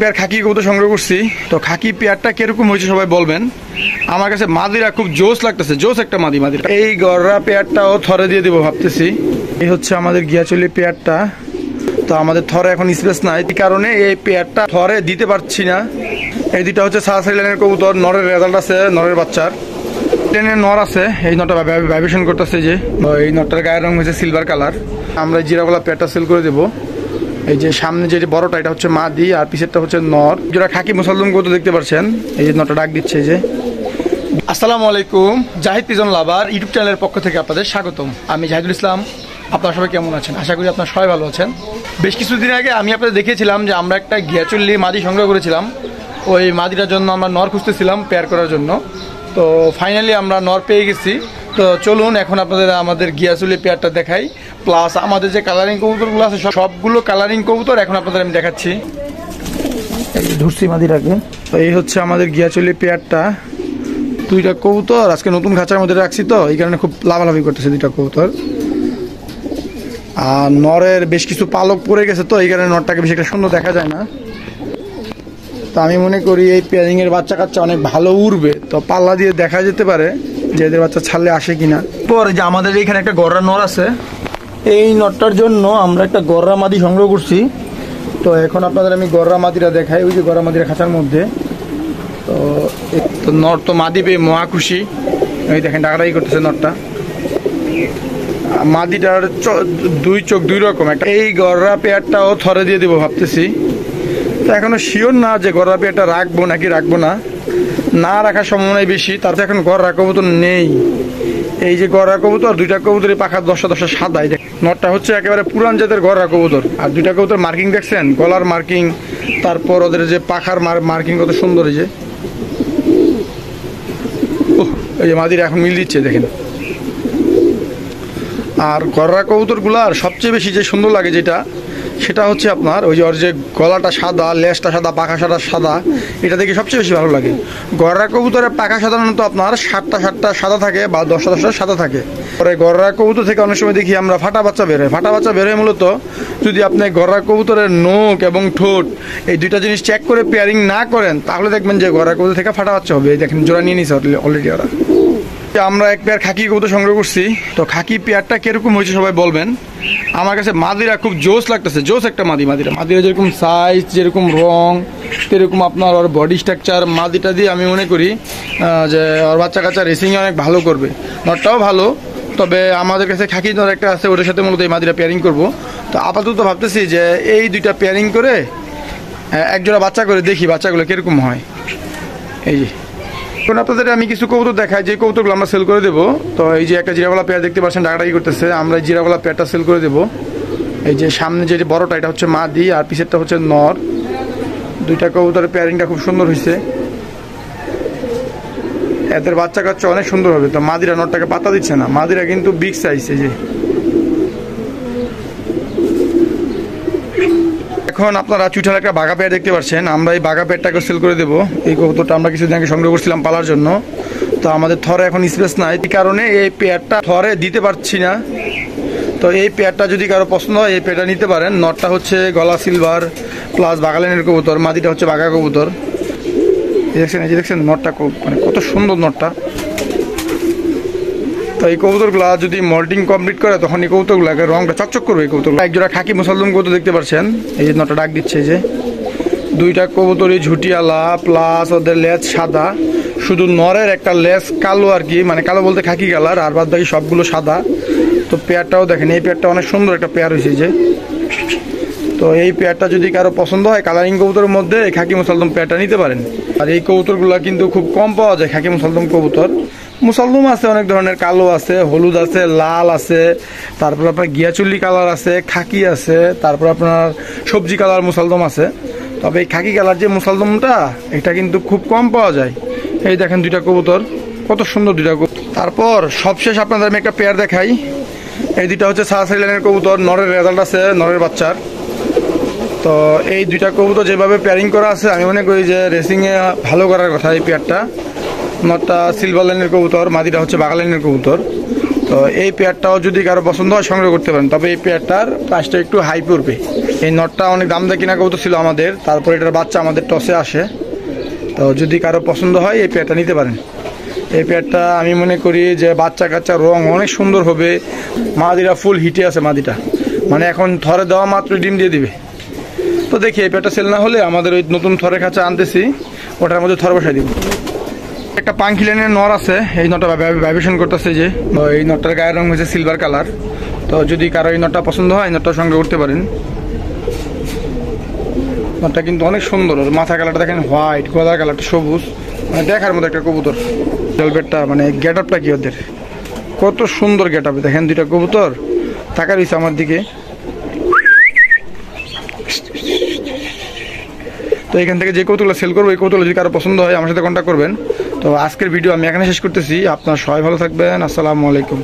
Pair খাকি কবুতর সংগ্রহ করছি। তো খাকি পেয়ারটা কীরকম হয়েছে সবাই বলবেন। আমার কাছে মাদিরা খুব জোস লাগতেছে জোস একটা মাদি মাদিরা এই গররা পেয়ারটাও থরে দিয়ে দিব ভাবতেছি। এই হচ্ছে আমাদের গিয়াচলি পেয়ারটা। তো আমাদের থরে এখন স্পেস নাই। এই কারণে এই পেয়ারটা থরে দিতে পারছি না। এই দুটা হচ্ছে সারাসারি লাইনের কবুতর, নরের রেজাল্ট আছে, নরের বাচ্চার। ট্রেনের নর আছে, এই নটটা ভাইব্রেশন করতেছে যে। এই নটটার গায়ের রং হয়েছে সিলভার কালার আমরা জিরাগোলা পেয়ারটা সেল করে দেবো। এই যে সামনে যে বড়টা, এটা হচ্ছে মাদি আর পিছেরটা হচ্ছে নর। যেটা খাকি মুসলদম কত দেখতে পাচ্ছেন এই যে নটা ডাক দিচ্ছে যে। আসসালামু আলাইকুম, জাহিদ পিজন লাভার ইউটিউব চ্যানেলের পক্ষ থেকে আপনাদের স্বাগতম। আমি জাহিদুল ইসলাম, আপনারা সবাই কেমন আছেন? আশা করি আপনারা সবাই ভালো আছেন। বেশ কিছুদিন আগে আমি আপনাদের দেখিয়েছিলাম যে আমরা একটা গিয়াচল্লি মাদি সংগ্রহ করেছিলাম। ওই মাদিটার জন্য আমরা নর খুঁজতেছিলাম পেয়ার করার জন্য। তো ফাইনালি আমরা নর পেয়ে গেছি। তো চলুন এখন আপনাদের আমাদের গিয়াচুলি পেয়ারটা দেখাই। প্লাস আমাদের যে কালারিং কবুতরগুলো আছে সবগুলো কালারিং কবুতর এখন আপনাদের আমি দেখাচ্ছি। ধরছি মাদিটাকে। তো এই হচ্ছে আমাদের গিয়াচুলি পেয়ারটা। দুইটা কবুতর আজকে নতুন খাঁচার মধ্যে রাখছি তো এই কারণে খুব লাভালাভি করতেছে দুইটা কবুতর। আর নরের বেশ কিছু পালক পড়ে গেছে তো এই কারণে নরটাকে বেশি একটা সুন্দর দেখা যায় না। তো আমি মনে করি এই পেয়ারিং এর বাচ্চা কাচ্চা অনেক ভালো উড়বে তো পাল্লা দিয়ে দেখা যেতে পারে। যে এদের বাচ্চা ছাড়লে আসে কিনা। পরে যে আমাদের এখানে একটা গররা নর আছে, এই নটটার জন্য আমরা একটা গররা মাদি সংগ্রহ করছি। তো এখন আপনাদের আমি গররা মাদিরা দেখাই, ওই যে গররা মাদিরা খাঁচার মধ্যে। তো তো নর তো মাদি পেয়ে মহা খুশি। এই দেখেন, ডাকাডাকি করতেছে নরটা মাদিটার দুই চোখ দুই রকম। একটা এই গররা পেয়ারটাও থরে দিয়ে দেবো ভাবতেছি। তো এখনও শিওর না যে গররা পেয়ারটা রাখব নাকি রাখব না। না রাখার সম্ভাবনাই বেশি। তার এখন গররা কবুতর নেই। এই যে গররা কবুতর, দুইটা কবুতরের পাখা দশটা দশটা সাদা। দেখ নটটা হচ্ছে একেবারে পুরান জাতের গররা কবুতর। আর দুইটা কবুতর মার্কিং দেখছেন? গলার মার্কিং তারপর ওদের যে পাখার মার্কিং কত সুন্দর এই যে। এই যে মাদিরা এখন মিল দিচ্ছে, দেখেন। আর গররা কবুতরগুলার সবচেয়ে বেশি যে সুন্দর লাগে যেটা সেটা হচ্ছে আপনার ওই যে ওর যে গলাটা সাদা, লেজটা সাদা পাখা সাদা সাদা এটা দেখে সবচেয়ে বেশি ভালো লাগে। গররা কবুতরের পাখা সাধারণত আপনার সাতটা সাতটা সাদা থাকে বা দশটা দশটা সাদা থাকে। পরে গররা কবুতর থেকে অনেক সময় দেখি আমরা ফাটা বাচ্চা বেরোয় ফাটা বাচ্চা বেরোয় মূলত যদি আপনি গররা কবুতরের নোক এবং ঠোঁট এই দুইটা জিনিস চেক করে পেয়ারিং না করেন, তাহলে দেখবেন যে গররা কবুতর থেকে ফাটা বাচ্চা হবে। দেখেন, জোড়া নিয়ে নিছে অলরেডি ওরা। আমরা এক পেয়ার খাকি কবুতর সংগ্রহ করছি। তো খাকি পেয়ারটা কীরকম হয়েছে সবাই বলবেন। আমার কাছে মাদিরা খুব জোস লাগতেছে, জোস একটা মাদি, মাদিরা। মাদিরা যেরকম সাইজ যেরকম রং সেরকম আপনার ওর বডি স্ট্রাকচার মাদিটা দিয়ে আমি মনে করি যে ওর বাচ্চা কাচ্চা রেসিংয়ে অনেক ভালো করবে। নটটাও ভালো, তবে আমাদের কাছে খাকি নর একটা আছে, ওটার সাথে মূলত এই মাদিরা পেয়ারিং করব। তো আপাতত ভাবতেছি যে এই দুইটা পেয়ারিং করে একজোড়া বাচ্চা করে দেখি বাচ্চাগুলো কীরকম হয়। এই যে। এখন আপনাদের আমি কিছু কৌতুক দেখাই। যে কৌতুকগুলো আমরা সেল করে দেবো, তো এই যে একটা জিরাওয়ালা পেয়ার দেখতে পাচ্ছেন, ডাকাডাকি করতেছে। আমরা জিরাওয়ালা পেয়ারটা সেল করে দেবো। এই যে সামনে যে বড়টা, এটা হচ্ছে মাদি, আর পিছেরটা হচ্ছে নর। দুইটা কবুতরের পেয়ারিংটা খুব সুন্দর হয়েছে। এদের বাচ্চা কাচ্চা অনেক সুন্দর হবে। তো মাদিরা নরটাকে পাতা দিচ্ছে না। মাদিরা কিন্তু বিগ সাইজ এই যে। এখন আপনারা চুইঠাল একটা বাঘা পেয়ার দেখতে পাচ্ছেন আমরা এই বাঘা পেয়ারটাকে সেল করে দেবো। এই কবুতরটা আমরা কিছুদিন আগে সংগ্রহ করছিলাম পালার জন্য। তো আমাদের থরে এখন স্পেস নাই। এই কারণে এই পেয়ারটা থরে দিতে পারছি না। তো এই পেয়ারটা যদি কারও পছন্দ হয়, এই পেয়ারটা নিতে পারেন। নটটা হচ্ছে গলা সিলভার প্লাস বাগালেনের কবুতর, মাদিটা হচ্ছে বাঘা কবুতর। দেখছেন, এই যে দেখছেন, নটটা মানে কত সুন্দর নটটা। এই কবুতরগুলা যদি মল্টিং কমপ্লিট করে, তখন এই কবুতরগুলোকে রংটা চকচক করবে এই কবুতরগুলো। একজোড়া খাকি মুসলদম কবুতর দেখতে পাচ্ছেন এই যে নটা ডাক দিচ্ছে যে। দুইটা কবুতরই ঝুটিয়ালা প্লাস ওদের লেজ সাদা। শুধু নরের একটা লেজ কালো আর কি মানে কালো বলতে খাকি কালার, আর বাদ বাকি সবগুলো সাদা। তো পেয়ারটাও দেখেন, এই পেয়ারটা অনেক সুন্দর একটা পেয়ার হয়েছে যে। তো এই পেয়ারটা যদি কারও পছন্দ হয় কালারিং কবুতরের মধ্যে খাকি মুসলদম পেয়ারটা নিতে পারেন। আর এই কবুতরগুলো কিন্তু খুব কম পাওয়া যায়, খাকি মুসলদম কবুতর। মুসলদম আছে, অনেক ধরনের। কালো আছে, হলুদ আছে, লাল আছে, তারপর আপনার গিয়াচুল্লি কালার আছে, খাকি আছে, তারপর আপনার সবজি কালার মুসলদম আছে। তবে এই খাকি কালার যে মুসলদমটা এটা কিন্তু খুব কম পাওয়া যায়। এই দেখেন দুইটা কবুতর, কত সুন্দর দুইটা কবুতর। তারপর সবশেষ আপনাদের আমি একটা পেয়ার দেখাই। এই দুইটা হচ্ছে সারাসারি লাইনের কবুতর, নরের রেজাল্ট আছে, নরের বাচ্চার। তো এই দুইটা কবুতর যেভাবে পেয়ারিং করা আছে, আমি মনে করি যে রেসিংয়ে ভালো করার কথা এই পেয়ারটা নটটা সিলভার লাইনের কবুতর, মাদিটা হচ্ছে বাঘা লাইনের কবুতর। তো এই পেয়ারটাও যদি কারও পছন্দ হয়, সংগ্রহ করতে পারেন। তবে এই পেয়ারটার প্রাইসটা একটু হাই পড়বে। এই নটটা অনেক দাম দিয়ে কিনা কবুতর ছিল আমাদের। তারপর এটার বাচ্চা আমাদের টসে আসে। তো যদি কারও পছন্দ হয়, এই পেয়ারটা নিতে পারেন। এই পেয়ারটা আমি মনে করি যে বাচ্চা কাচ্চা রং অনেক সুন্দর হবে। মাদিরা ফুল হিটে আছে মাদিটা। মানে এখন থরে দেওয়া মাত্র ডিম দিয়ে দিবে। তো দেখি, এই পেয়ারটা সেল না হলে আমাদের ওই নতুন থরের কাছে আনতেছি। ওটার মধ্যে থর বসাই দিব। একটা পাঙ্কি লাইনের নর আছে। এই নটটা ভাইব্রেশন করতেছে যে। এই নটটার গায়ের রং হয়েছে সিলভার কালার তো যদি কারও এই নটটা পছন্দ হয় নটটার সঙ্গে উঠতে পারেন। নটটা কিন্তু অনেক সুন্দর। ওর মাথা কালারটা দেখেন হোয়াইট গলা কালারটা সবুজ। মানে দেখার মতো একটা কবুতর। ভেলভেটটা মানে গেট আপটা কি ওদের? কত সুন্দর গেট আপ দেখেন দুইটা কবুতর। থাকা রয়েছে আমার দিকে। তো এখান থেকে যে কৌতুকগুলো সেল করব, এই কৌতুকগুলো যদি কারও পছন্দ হয়, আমার সাথে কন্ট্যাক্ট করবেন। তো আজকের ভিডিও আমি এখানে শেষ করতেছি। আপনার সবাই ভালো থাকবেন। আসসালামু আলাইকুম।